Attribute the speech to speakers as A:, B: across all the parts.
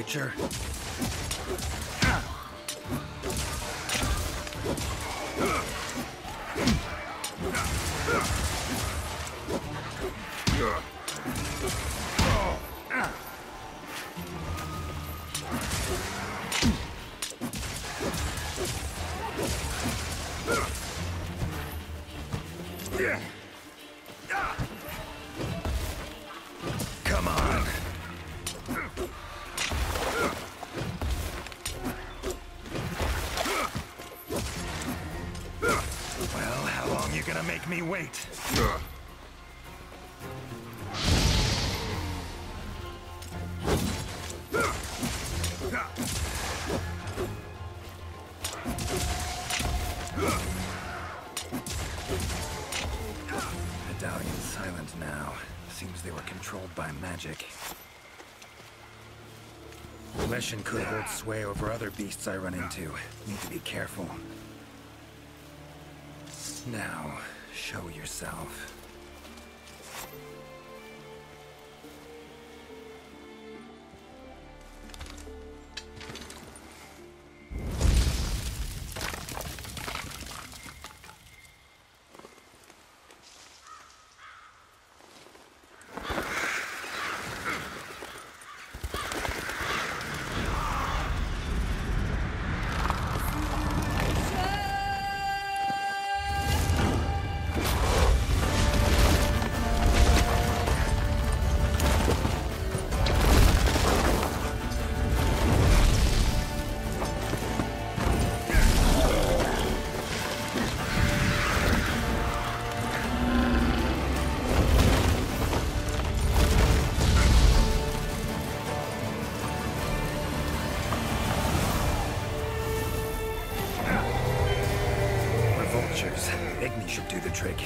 A: Witcher? Me wait? Medallion's silent now. Seems they were controlled by magic. Leshen could hold sway over other beasts I run into. Need to be careful. Now, show yourself. Trick.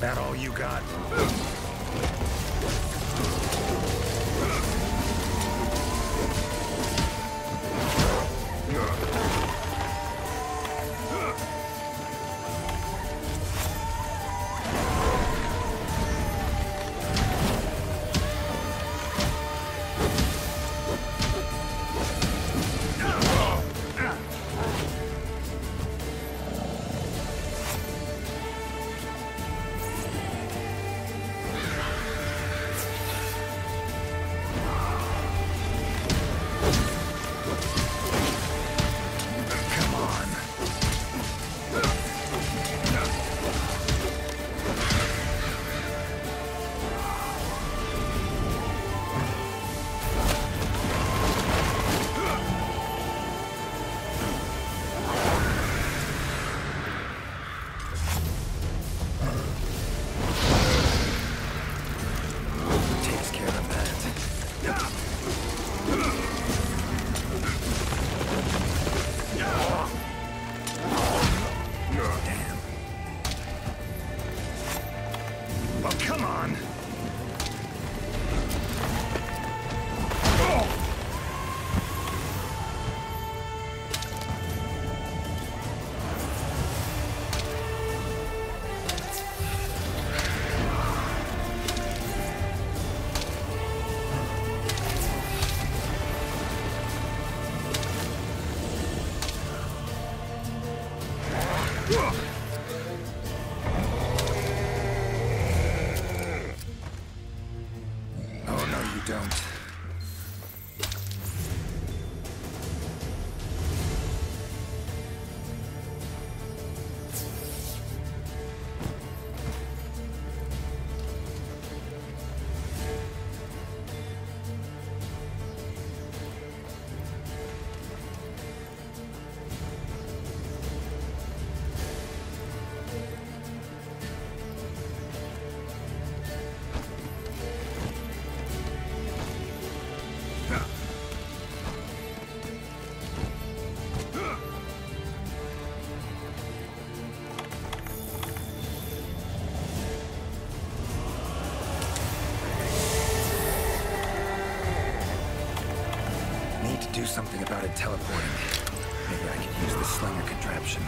A: That all you got? Oh, come on! Something about it teleporting. Maybe I could use the slinger contraption.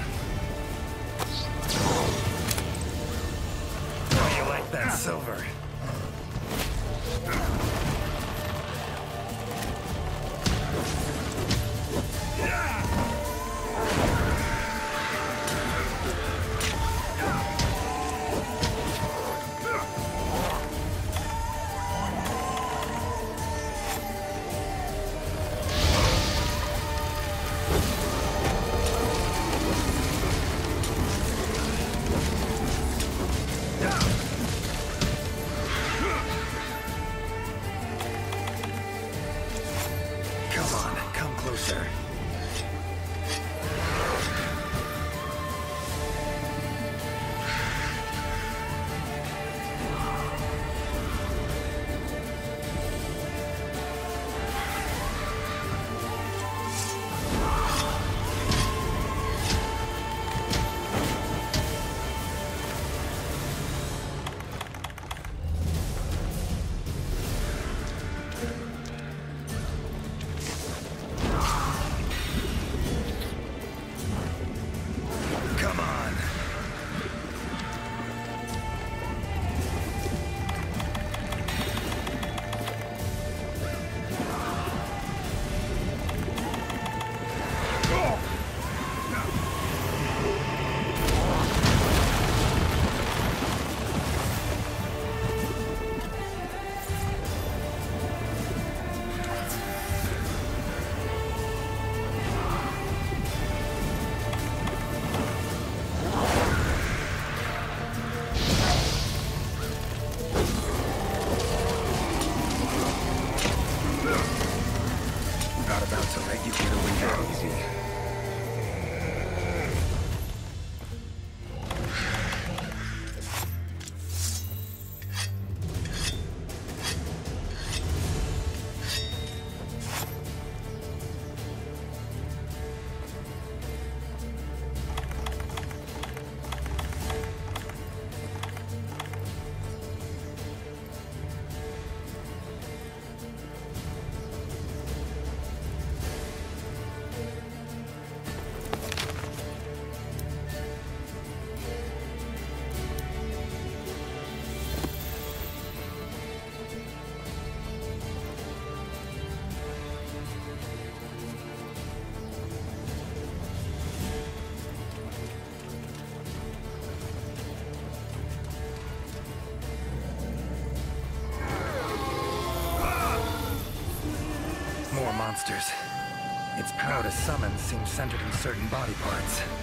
A: monsters. Its power to summon seems centered in certain body parts.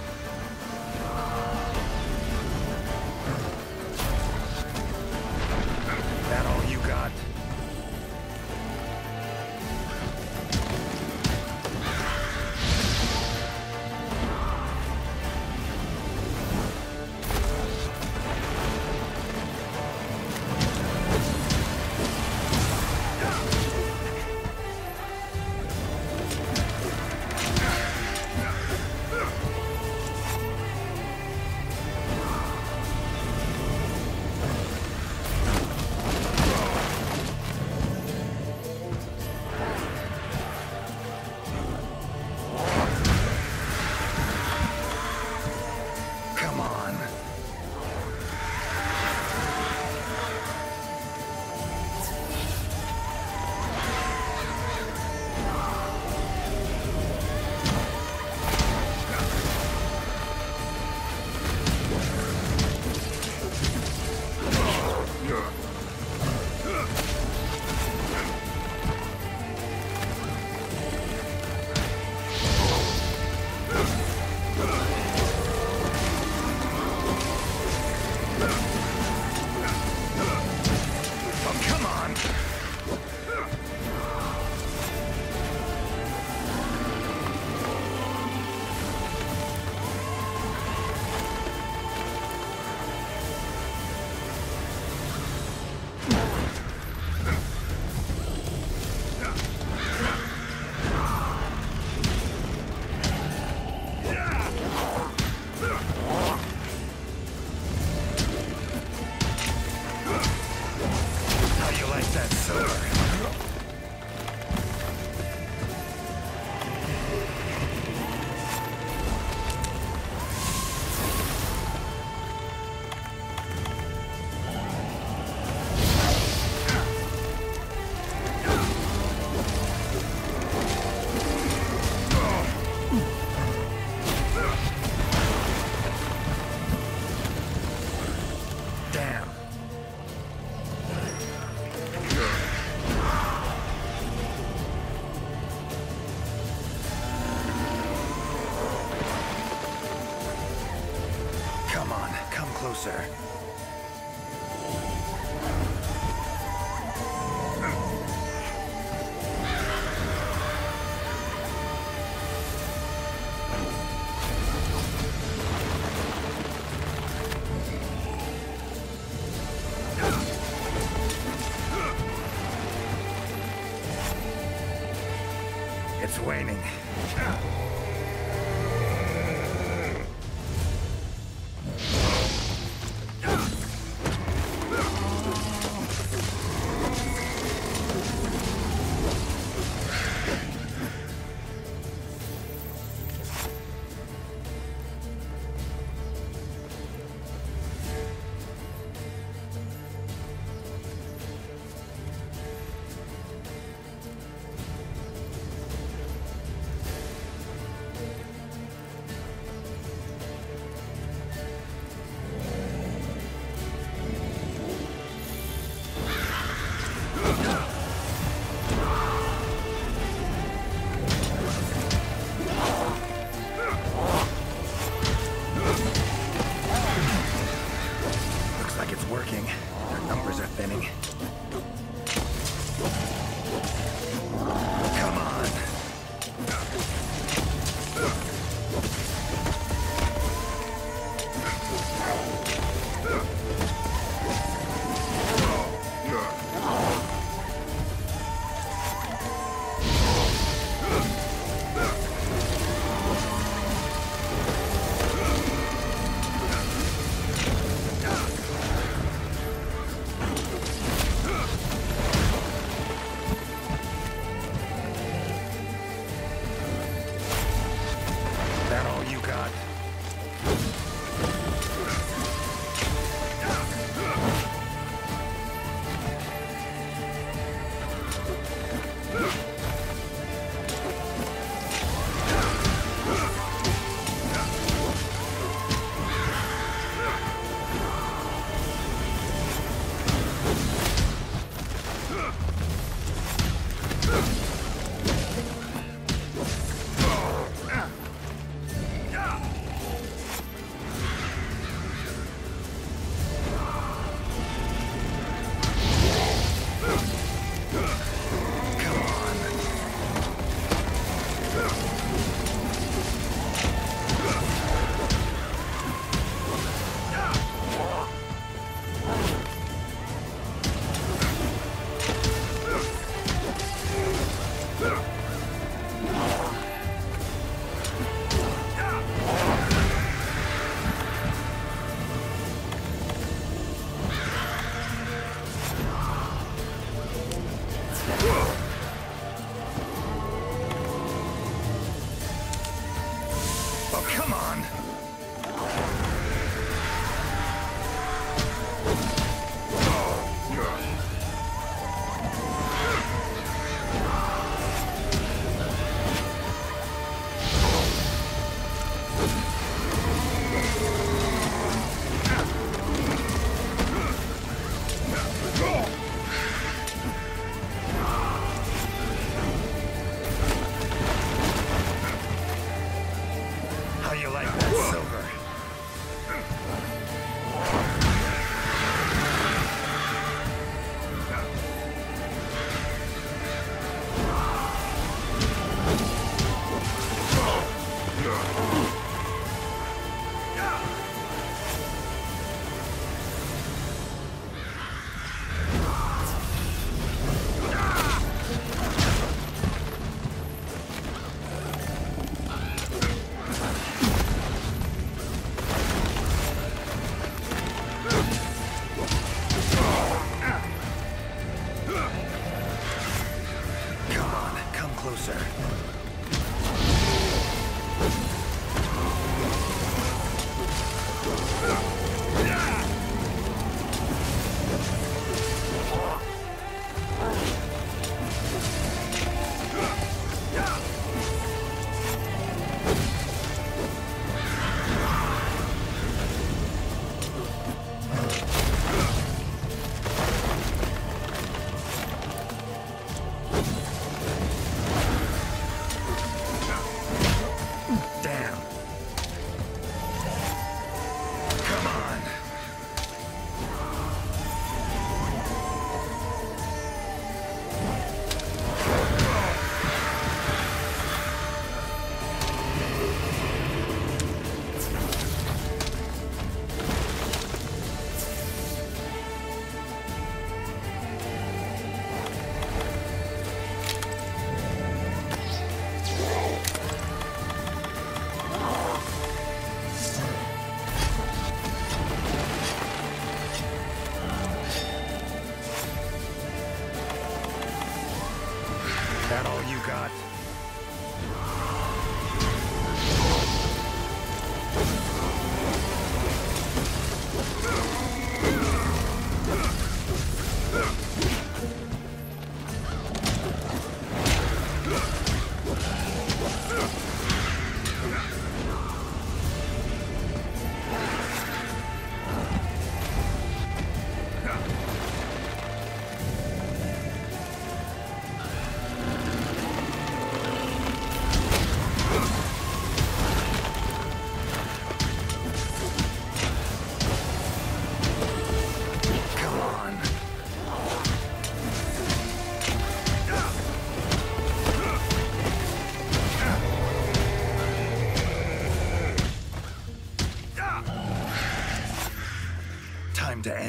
A: It's waning.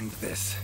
A: end this.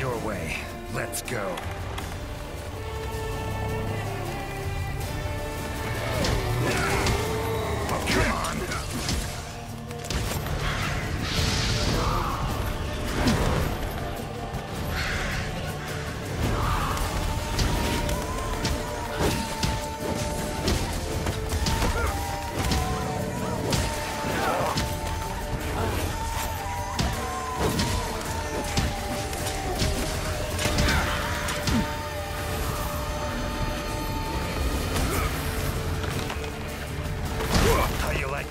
A: your way. Let's go.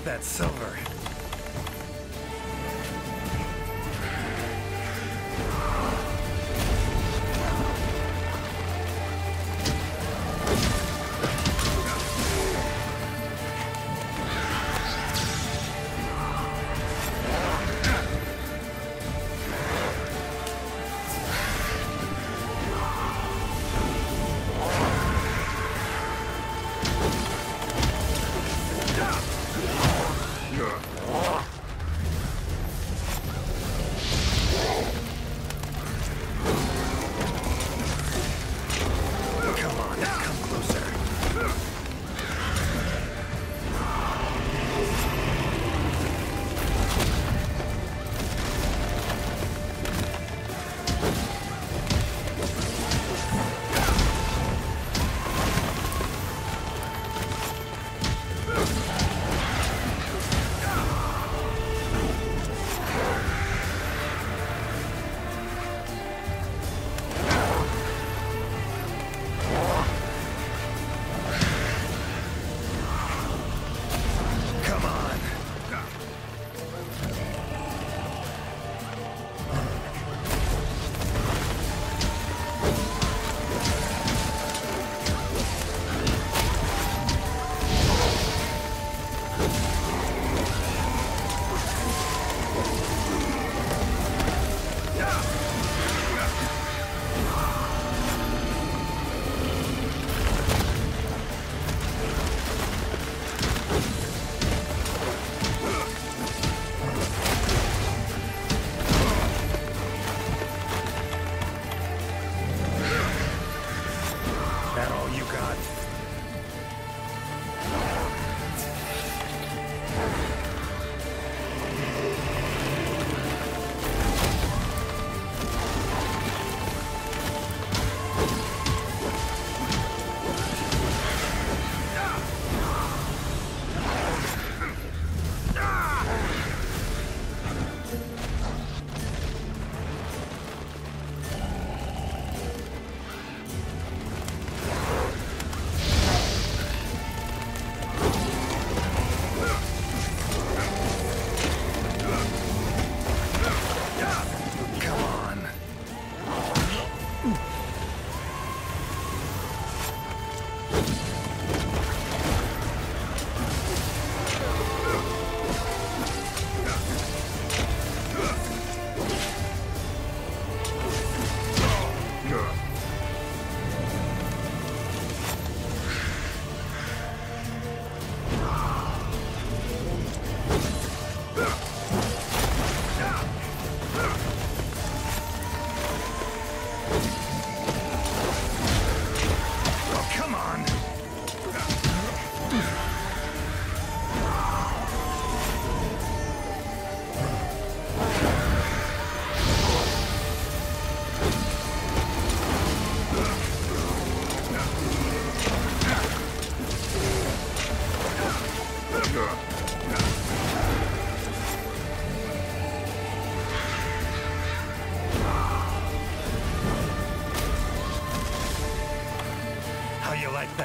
A: that silver.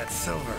A: that silver.